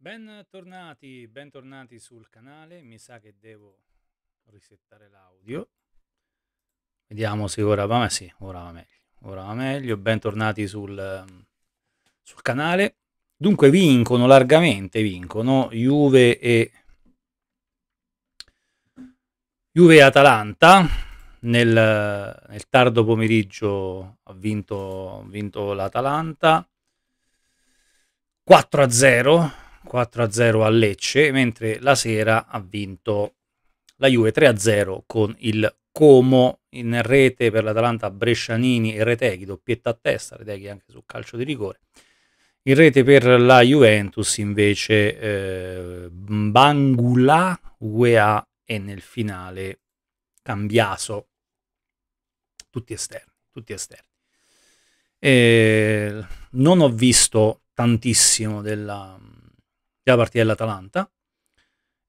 Bentornati, bentornati sul canale. Mi sa che devo risettare l'audio. Vediamo se ora va, ma sì, ora va meglio. Ora va meglio. Bentornati sul, sul canale. Dunque vincono largamente, vincono Juve e Juve e Atalanta. Nel, nel tardo pomeriggio ha vinto, vinto l'Atalanta 4 a 0 4-0 a Lecce, mentre la sera ha vinto la Juve 3-0 con il Como in rete per l'Atalanta Brescianini e Reteghi, doppietta a testa, Reteghi anche sul calcio di rigore. In rete per la Juventus invece eh, Bangula, UEA e nel finale Cambiaso, tutti esterni, tutti esterni. E non ho visto tantissimo della, della partita dell'Atalanta.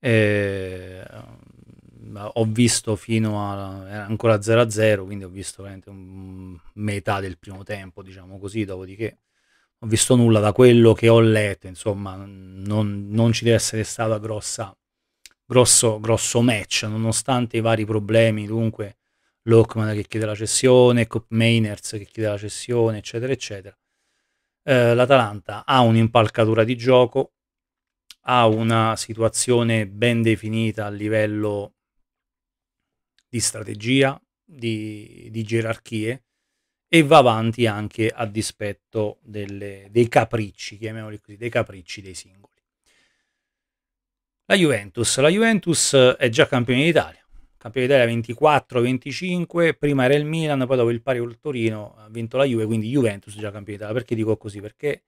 Eh, ho visto fino a era ancora 0-0, quindi ho visto veramente un, metà del primo tempo, diciamo così, dopodiché ho visto nulla da quello che ho letto, insomma, non, non ci deve essere stato grossa, grosso, grosso match, nonostante i vari problemi, dunque Lockman che chiede la cessione, Cop Mainers che chiede la cessione, eccetera, eccetera. Eh, L'Atalanta ha un'impalcatura di gioco, ha una situazione ben definita a livello di strategia, di, di gerarchie e va avanti anche a dispetto delle, dei capricci, chiamiamoli così, dei capricci dei singoli. La Juventus, la Juventus è già campione d'Italia, campione d'Italia 24-25, prima era il Milan, poi dopo il pari col Torino ha vinto la Juve, quindi Juventus già campione d'Italia. Perché dico così? Perché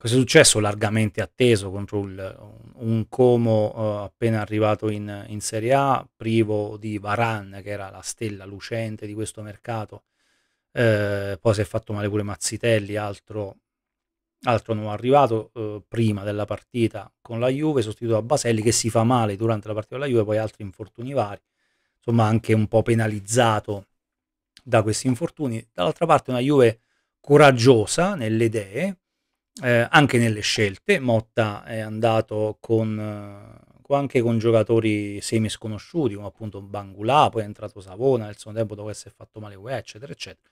Cosa è successo largamente atteso contro il, un Como uh, appena arrivato in, in, Serie A, privo di Varan, che era la stella lucente di questo mercato. Eh, poi si è fatto male pure Mazzitelli, altro, altro nuovo arrivato eh, prima della partita con la Juve, sostituito da Baselli, che si fa male durante la partita con la Juve, poi altri infortuni vari. Insomma, anche un po' penalizzato da questi infortuni. Dall'altra parte una Juve coraggiosa nelle idee, eh, anche nelle scelte. Motta è andato con, eh, anche con giocatori semi sconosciuti, come appunto Bangulà, poi è entrato Savona nel secondo tempo dopo essere fatto male eccetera, eccetera.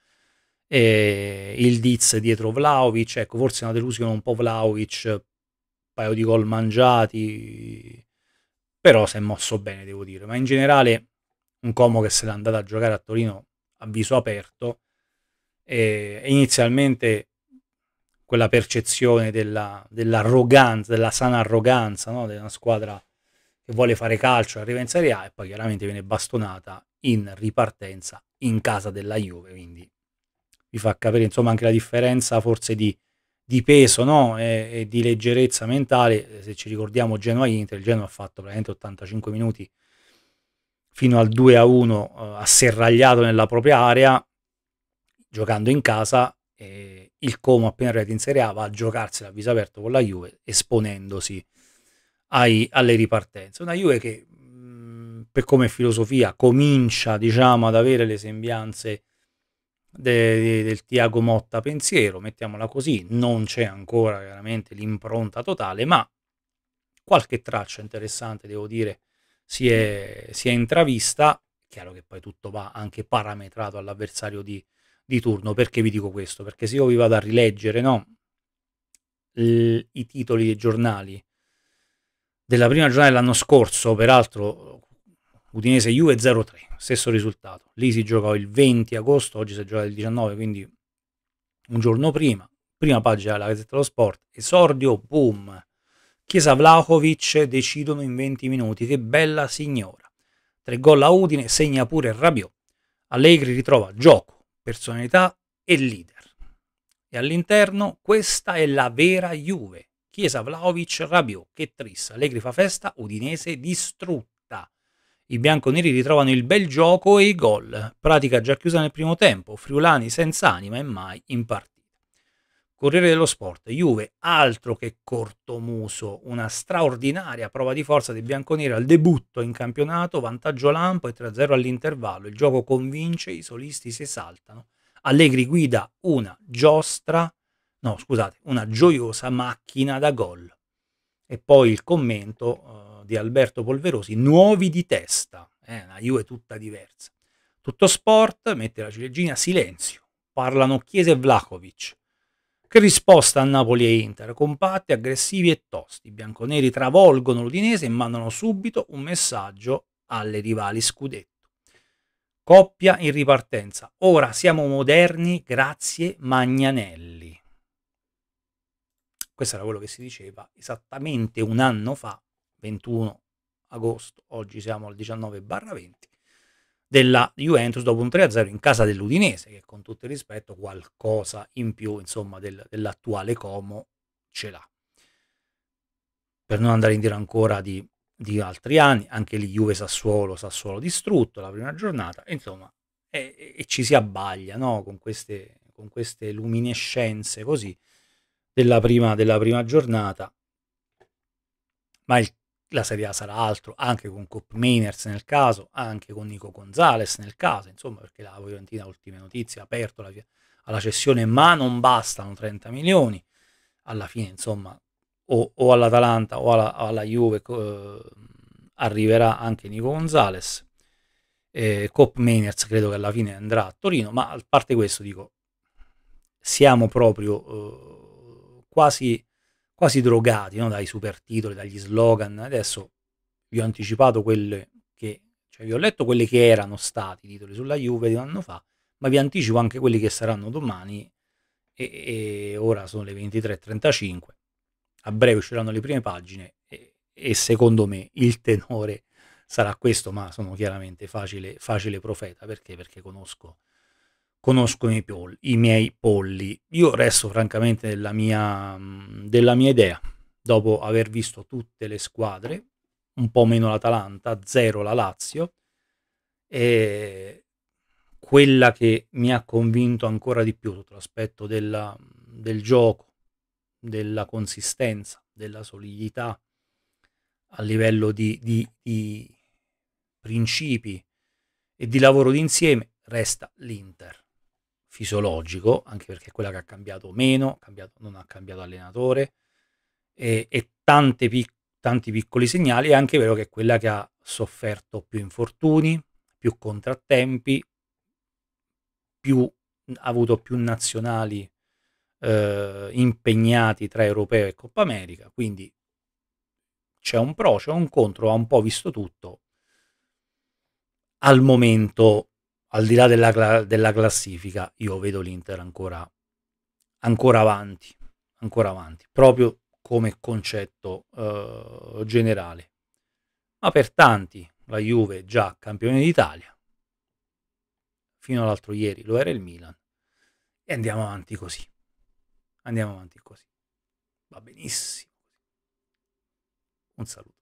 E il Diz dietro Vlaovic, ecco, forse è una delusione un po' Vlaovic, un paio di gol mangiati, però si è mosso bene, devo dire. Ma in generale un Como che se l'è andato a giocare a Torino a viso aperto e inizialmente quella percezione della, dell'arroganza, della sana arroganza no? di una squadra che vuole fare calcio, arriva in Serie A e poi chiaramente viene bastonata in ripartenza in casa della Juve, quindi vi fa capire insomma anche la differenza forse di, di peso no? e, e, di leggerezza mentale, se ci ricordiamo Genoa-Inter, il Genoa ha fatto praticamente 85 minuti fino al 2 a 1 eh, asserragliato nella propria area, giocando in casa eh, il Como appena arrivato in Serie A va a giocarsela a viso aperto con la Juve esponendosi ai, alle ripartenze. Una Juve che mh, per come filosofia comincia diciamo ad avere le sembianze de, de, del Tiago Motta pensiero, mettiamola così, non c'è ancora chiaramente l'impronta totale, ma qualche traccia interessante devo dire si è, si è intravista, chiaro che poi tutto va anche parametrato all'avversario di, di turno. Perché vi dico questo? Perché se io vi vado a rileggere no, L- i titoli dei giornali della prima giornata dell'anno scorso, peraltro Udinese Juve 0-3, stesso risultato. Lì si giocò il 20 agosto, oggi si gioca il 19, quindi un giorno prima. Prima pagina della Gazzetta dello Sport, esordio, boom. Chiesa Vlahovic decidono in 20 minuti, che bella signora. Tre gol a Udine, segna pure Rabiot. Allegri ritrova gioco, personalità e leader. E all'interno questa è la vera Juve. Chiesa, Vlaovic, Rabiot, che trissa, Allegri fa festa, Udinese distrutta. I bianconeri ritrovano il bel gioco e i gol. Pratica già chiusa nel primo tempo, Friulani senza anima e mai in partita. Corriere dello Sport, Juve, altro che cortomuso, una straordinaria prova di forza dei bianconeri al debutto in campionato, vantaggio lampo e 3-0 all'intervallo, il gioco convince, i solisti si esaltano. Allegri guida una giostra, no scusate, una gioiosa macchina da gol. E poi il commento uh, di Alberto Polverosi, nuovi di testa, eh, una Juve tutta diversa. Tutto sport, mette la ciliegina, silenzio, parlano Chiesa e Vlahovic. Che risposta a Napoli e Inter, compatti, aggressivi e tosti. I bianconeri travolgono l'Udinese e mandano subito un messaggio alle rivali scudetto. Coppia in ripartenza. Ora siamo moderni grazie Magnanelli. Questo era quello che si diceva esattamente un anno fa, 21 agosto, oggi siamo al 19 20, della Juventus dopo un 3-0 in casa dell'Udinese, che con tutto il rispetto qualcosa in più insomma, del, dell'attuale Como ce l'ha. Per non andare indietro ancora di, di altri anni, anche lì Juve Sassuolo, Sassuolo distrutto la prima giornata, insomma, e, e ci si abbaglia no? con, queste, con queste luminescenze così della prima, della prima giornata. Ma il la Serie A sarà altro, anche con Cop Mainers nel caso, anche con Nico Gonzalez nel caso, insomma, perché la Fiorentina, ultime notizie, ha aperto la, alla cessione, ma non bastano 30 milioni. Alla fine, insomma, o, o all'Atalanta o alla, alla Juve eh, arriverà anche Nico Gonzalez. Eh, Cop Mainers credo che alla fine andrà a Torino, ma a parte questo dico, siamo proprio eh, quasi quasi drogati no? dai super titoli, dagli slogan. Adesso vi ho anticipato quelle che, cioè vi ho letto quelli che erano stati i titoli sulla Juve di un anno fa, ma vi anticipo anche quelli che saranno domani e, e ora sono le 23.35. A breve usciranno le prime pagine e, e, secondo me il tenore sarà questo, ma sono chiaramente facile, facile profeta perché? Perché conosco conosco i polli, i miei polli. Io resto francamente della mia, della mia idea, dopo aver visto tutte le squadre, un po' meno l'Atalanta, zero la Lazio, e quella che mi ha convinto ancora di più sotto l'aspetto della, del gioco, della consistenza, della solidità a livello di, di, di principi e di lavoro d'insieme, resta l'Inter fisiologico, anche perché è quella che ha cambiato meno, cambiato, non ha cambiato allenatore, e, e pic- tanti piccoli segnali, è anche vero che è quella che ha sofferto più infortuni, più contrattempi, più, ha avuto più nazionali eh, impegnati tra europeo e Coppa America, quindi c'è un pro, c'è un contro, ha un po' visto tutto. Al momento al di là della, della classifica, io vedo l'Inter ancora, ancora avanti, ancora avanti, proprio come concetto uh, generale. Ma per tanti la Juve già campione d'Italia, fino all'altro ieri lo era il Milan, e andiamo avanti così. Andiamo avanti così. Va benissimo. Un saluto.